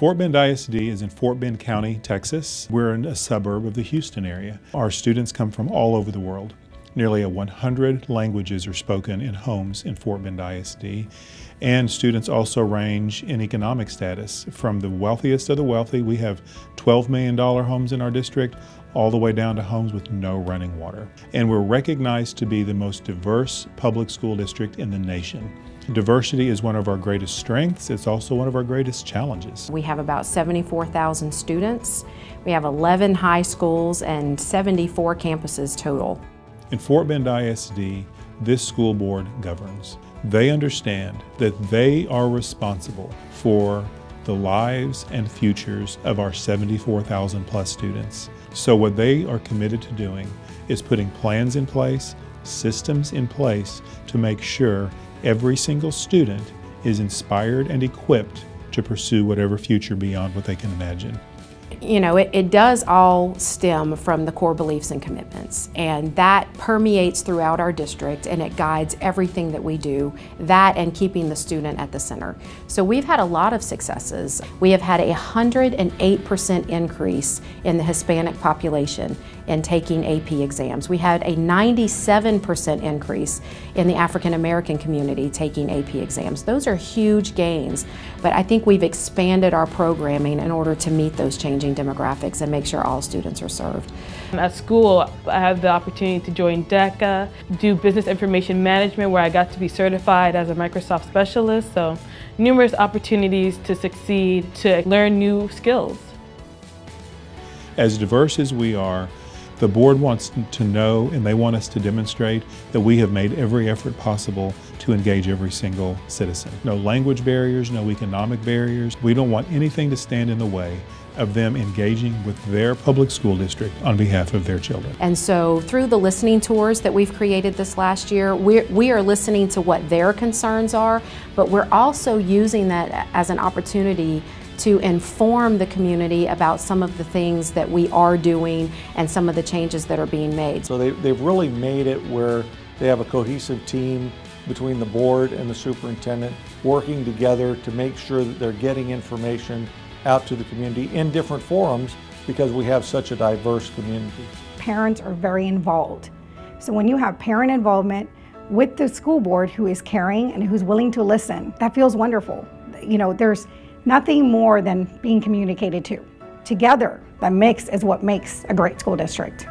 Fort Bend ISD is in Fort Bend County, Texas. We're in a suburb of the Houston area. Our students come from all over the world. Nearly 100 languages are spoken in homes in Fort Bend ISD. And students also range in economic status. From the wealthiest of the wealthy, we have $12 million homes in our district, all the way down to homes with no running water. And we're recognized to be the most diverse public school district in the nation. Diversity is one of our greatest strengths. It's also one of our greatest challenges. We have about 74,000 students. We have 11 high schools and 74 campuses total. In Fort Bend ISD, this school board governs. They understand that they are responsible for the lives and futures of our 74,000 plus students. So what they are committed to doing is putting plans in place, systems in place to make sure every single student is inspired and equipped to pursue whatever future beyond what they can imagine you know, it, it, does all stem from the core beliefs and commitments, and that permeates throughout our district and it guides everything that we do, that and keeping the student at the center. So we've had a lot of successes. We have had a 108% increase in the Hispanic population in taking AP exams. We had a 97% increase in the African American community taking AP exams. Those are huge gains, but I think we've expanded our programming in order to meet those changing demographics and make sure all students are served. At school, I had the opportunity to join DECA, do business information management where I got to be certified as a Microsoft specialist, so numerous opportunities to succeed, to learn new skills. As diverse as we are, the board wants to know and they want us to demonstrate that we have made every effort possible to engage every single citizen. No language barriers, no economic barriers. We don't want anything to stand in the way of them engaging with their public school district on behalf of their children. And so through the listening tours that we've created this last year, we're, we are listening to what their concerns are, but we're also using that as an opportunity to inform the community about some of the things that we are doing and some of the changes that are being made. So they, they've really made it where they have a cohesive team between the board and the superintendent working together to make sure that they're getting information out to the community in different forums because we have such a diverse community. Parents are very involved. So when you have parent involvement with the school board who is caring and who's willing to listen, that feels wonderful. You know, there's nothing more than being communicated to. Together, the mix is what makes a great school district.